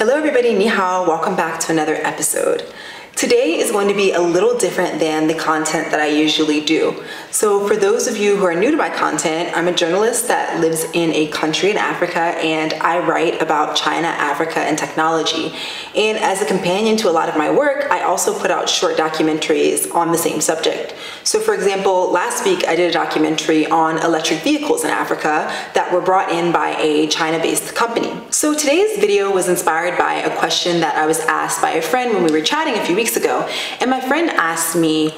Hello everybody, ni hao, welcome back to another episode. Today is going to be a little different than the content that I usually do. So for those of you who are new to my content, I'm a journalist that lives in a country in Africa and I write about China, Africa, and technology. And as a companion to a lot of my work, I also put out short documentaries on the same subject. So for example, last week I did a documentary on electric vehicles in Africa that were brought in by a China-based company. So today's video was inspired by a question that I was asked by a friend when we were chatting a few weeks ago. And my friend asked me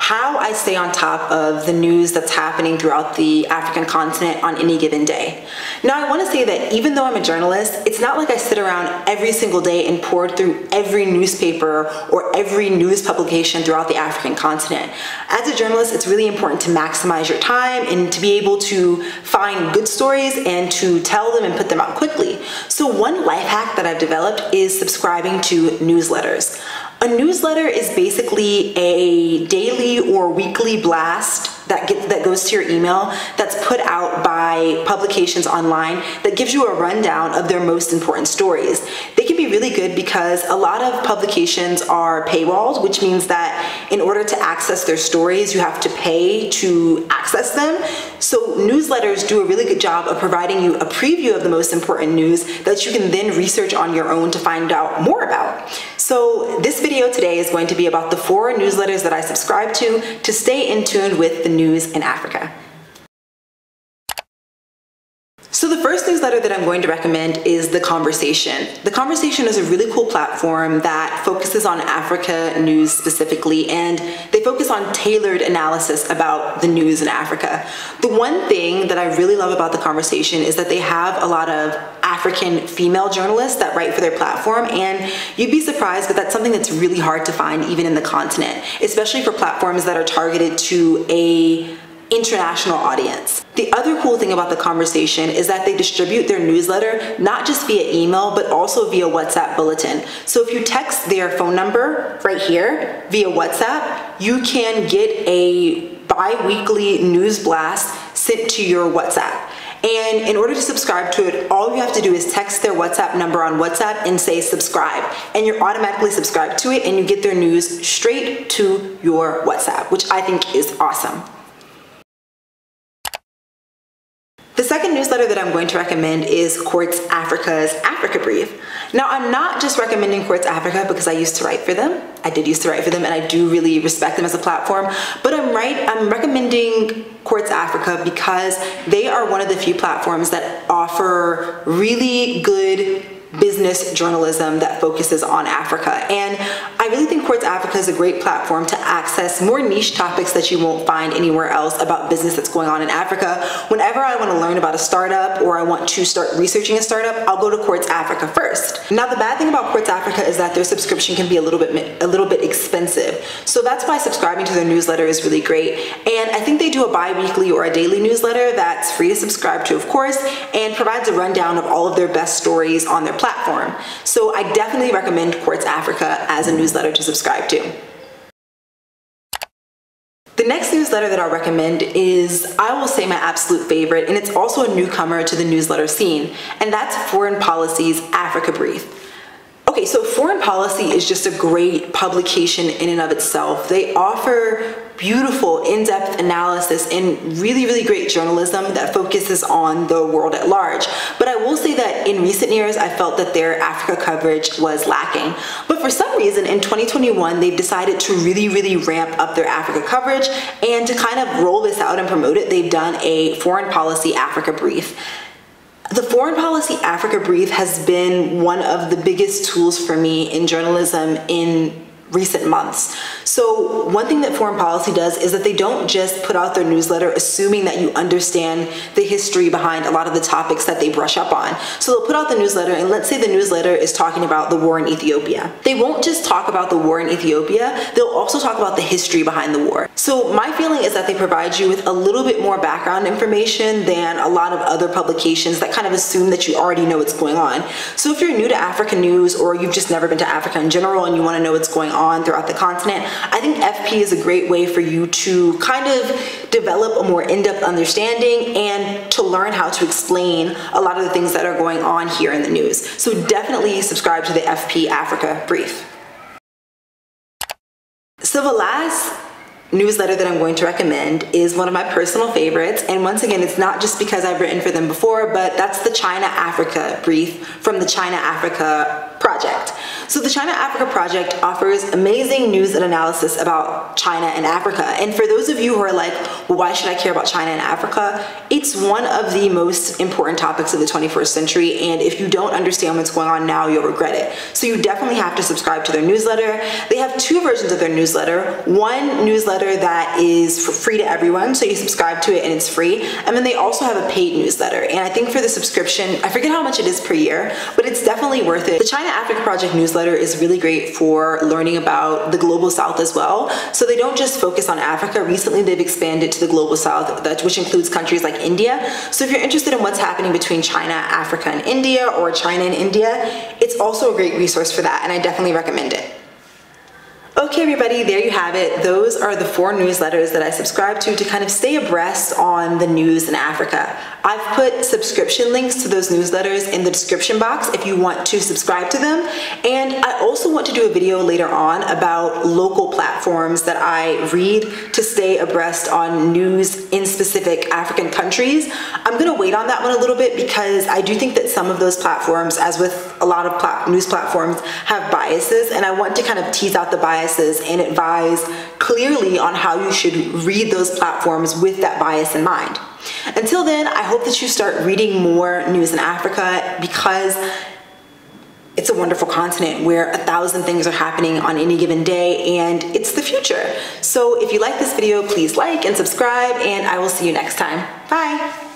how I stay on top of the news that's happening throughout the African continent on any given day. Now, I want to say that even though I'm a journalist, it's not like I sit around every single day and pour through every newspaper or every news publication throughout the African continent. As a journalist, it's really important to maximize your time and to be able to find good stories and to tell them and put them out quickly. So one life hack that I've developed is subscribing to newsletters. A newsletter is basically a daily or weekly blast that gets that goes to your email that's put out by publications online that gives you a rundown of their most important stories. They can be really good because a lot of publications are paywalled, which means that in order to access their stories, you have to pay to access them. So newsletters do a really good job of providing you a preview of the most important news that you can then research on your own to find out more about. So this video today is going to be about the four newsletters that I subscribe to to stay in tune with the news in Africa. First newsletter that I'm going to recommend is The Conversation. The Conversation is a really cool platform that focuses on Africa news specifically, and they focus on tailored analysis about the news in Africa. The one thing that I really love about The Conversation is that they have a lot of African female journalists that write for their platform, and you'd be surprised, but that's something that's really hard to find even in the continent, especially for platforms that are targeted to a international audience. The other cool thing about the conversation is that they distribute their newsletter not just via email, but also via WhatsApp bulletin. So if you text their phone number right here via WhatsApp, you can get a bi-weekly news blast sent to your WhatsApp. And in order to subscribe to it, all you have to do is text their WhatsApp number on WhatsApp and say subscribe. And you're automatically subscribed to it and you get their news straight to your WhatsApp, which I think is awesome. The second newsletter that I'm going to recommend is Quartz Africa's Africa Brief. Now, I'm not just recommending Quartz Africa because I used to write for them. I did used to write for them and I do really respect them as a platform, but I'm right, I'm recommending Quartz Africa because they are one of the few platforms that offer really good business journalism that focuses on Africa. And really think Quartz Africa is a great platform to access more niche topics that you won't find anywhere else about business that's going on in Africa. Whenever I want to learn about a startup or I want to start researching a startup, I'll go to Quartz Africa first. Now the bad thing about Quartz Africa is that their subscription can be a little bit a little bit expensive. So that's why subscribing to their newsletter is really great. And I think they do a bi-weekly or a daily newsletter that's free to subscribe to, of course, and provides a rundown of all of their best stories on their platform. So I definitely recommend Quartz Africa as a newsletter to subscribe to. The next newsletter that I'll recommend is, I will say, my absolute favorite, and it's also a newcomer to the newsletter scene, and that's Foreign Policy's Africa Brief. Okay, so Foreign Policy is just a great publication in and of itself. They offer beautiful in-depth analysis and really, really great journalism that focuses on the world at large. But I will say that in recent years, I felt that their Africa coverage was lacking. But for some reason, in 2021, they've decided to really, really ramp up their Africa coverage and to kind of roll this out and promote it, they've done a Foreign Policy Africa Brief. The Foreign Policy Africa Brief has been one of the biggest tools for me in journalism in recent months. So one thing that foreign policy does is that they don't just put out their newsletter assuming that you understand the history behind a lot of the topics that they brush up on. So they'll put out the newsletter and let's say the newsletter is talking about the war in Ethiopia. They won't just talk about the war in Ethiopia, they'll also talk about the history behind the war. So my feeling is that they provide you with a little bit more background information than a lot of other publications that kind of assume that you already know what's going on. So if you're new to African news or you've just never been to Africa in general and you want to know what's going on on throughout the continent, I think FP is a great way for you to kind of develop a more in-depth understanding and to learn how to explain a lot of the things that are going on here in the news. So definitely subscribe to the FP Africa Brief. So the last newsletter that I'm going to recommend is one of my personal favorites. And once again, it's not just because I've written for them before, but that's the China Africa brief from the China Africa Project. So the China Africa Project offers amazing news and analysis about China and Africa. And for those of you who are like, well, why should I care about China and Africa? It's one of the most important topics of the 21st century. And if you don't understand what's going on now, you'll regret it. So you definitely have to subscribe to their newsletter. They have two versions of their newsletter. One newsletter that is free to everyone. So you subscribe to it and it's free. And then they also have a paid newsletter. And I think for the subscription, I forget how much it is per year, but it's definitely worth it. The China Africa Project newsletter is really great for learning about the global south as well. So they don't just focus on Africa. Recently, they've expanded to the global south, which includes countries like India. So if you're interested in what's happening between China, Africa, and India, or China and India, it's also a great resource for that, and I definitely recommend it. Okay, everybody, there you have it. Those are the four newsletters that I subscribe to to kind of stay abreast on the news in Africa. I've put subscription links to those newsletters in the description box if you want to subscribe to them. And I also want to do a video later on about local platforms that I read to stay abreast on news in specific African countries. I'm gonna wait on that one a little bit because I do think that some of those platforms, as with a lot of plat news platforms, have biases and I want to kind of tease out the biases and advise clearly on how you should read those platforms with that bias in mind. Until then, I hope that you start reading more news in Africa because it's a wonderful continent where a thousand things are happening on any given day and it's the future. So if you like this video, please like and subscribe and I will see you next time. Bye.